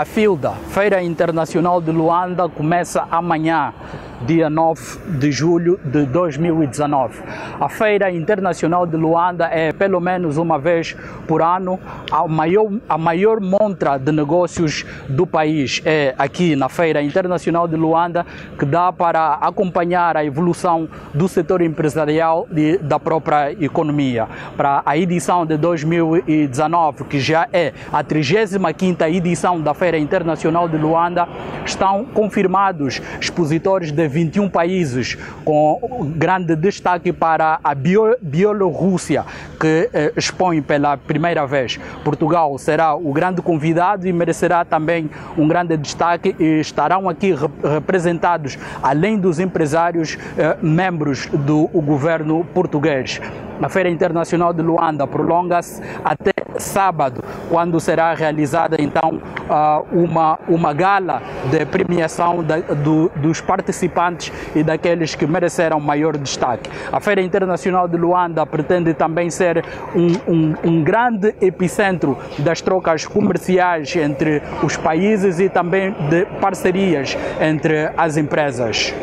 A FILDA, Feira Internacional de Luanda, começa amanhã, dia 9 de julho de 2019. A Feira Internacional de Luanda é pelo menos uma vez por ano a maior, a maior montra de negócios do país. É aqui na Feira Internacional de Luanda que dá para acompanhar a evolução do setor empresarial e da própria economia. Para a edição de 2019, que já é a 35ª edição da Feira Internacional de Luanda, estão confirmados expositores de 21 países, com grande destaque para a Bielorrússia, que eh, expõe pela primeira vez. Portugal será o grande convidado e merecerá também um grande destaque e estarão aqui representados, além dos empresários, eh, membros do governo português. A Feira Internacional de Luanda prolonga-se até sábado, quando será realizada então ah, uma, uma gala de premiação da, do, dos participantes e daqueles que mereceram maior destaque. A Feira Internacional de Luanda pretende também ser um, um, um grande epicentro das trocas comerciais entre os países e também de parcerias entre as empresas.